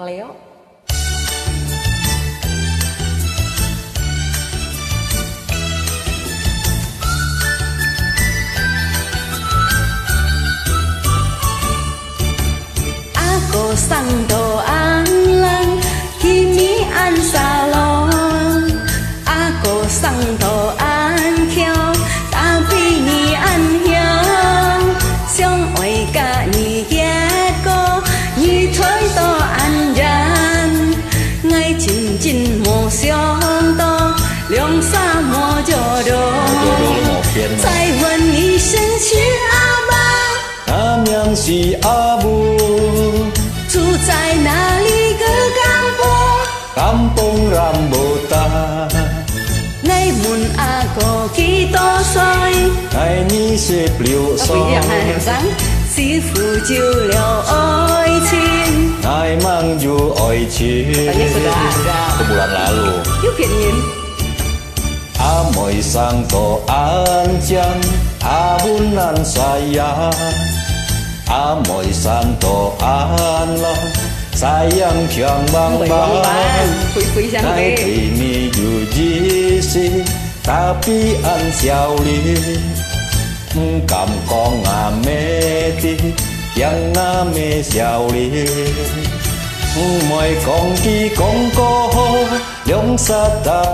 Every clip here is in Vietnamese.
Leo. Aku santo 再问一声亲阿妈，阿娘是阿母，住在哪里个甘波？甘波兰博达。你问阿哥几多岁？爱你十六岁。师傅了爱情，爱情。阿妹送到安江，阿文安西呀，阿妹送到安浪，西阳强棒棒，来给你有几时，大比安小里，唔敢讲阿妹的，养阿妹小里，唔会讲起讲讲。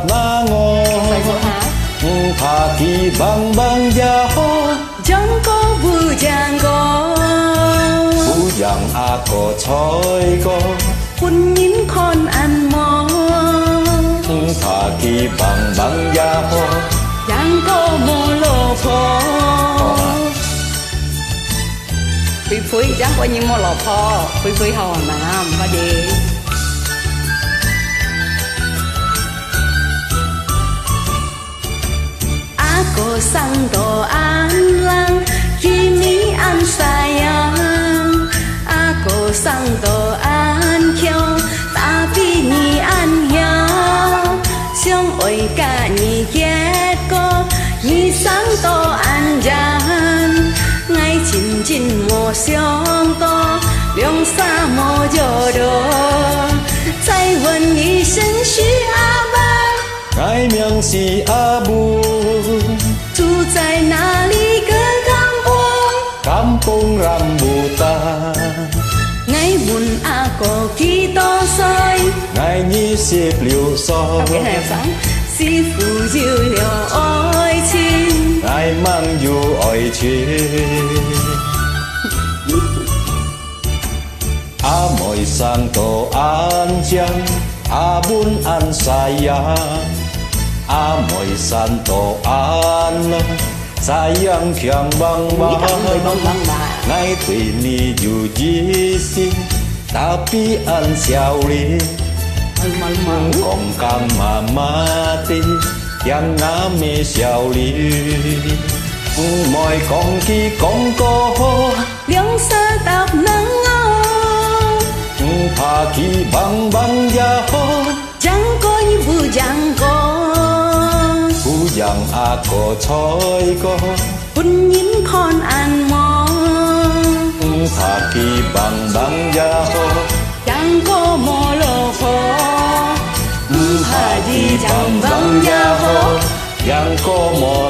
Na ngô. Phải một hả? Thà kỳ bang bang gia hô. Chẳng có vu giang có Phú rằng a cô choi cô Quân nhìn con ăn mò. Thà kỳ bang bang gia hô. Chẳng có mô lô phò. Quý quý giang có những mô lò phò. Quý quý hầu mà Mà đi 送到人生，阿哥送到俺口打比你俺，相会甲你结果你送到安家，爱亲亲无相托，两三无脚路，再问一声是阿爸，改名是阿母。在哪里个港坡？ Kampung rambutan Ngay buồn a có kỹ to soi Ngài nhi xếp liệu son Cái hàng sáng Si phụ diệu liệu ôi chín Ngài mang du oi chi A mọi sang tổ an chang A bun an sayang A mọi san tổ an. Long Sayang kyang bang bang Ngài tùy ni dù di si. Tapi an xiao li Còn cam mà mati Yang ngã mê xiao li Mọi con kỳ con cô. Liang sa tạp nắng ngô Thà kỳ băng băng gia hô rằng a cô choi cô Quân nhìn con ăn mò. Thà kỳ băng băng gia hô. Chẳng có mò lô phô Thà kỳ băng băng gia hô. Yang có mò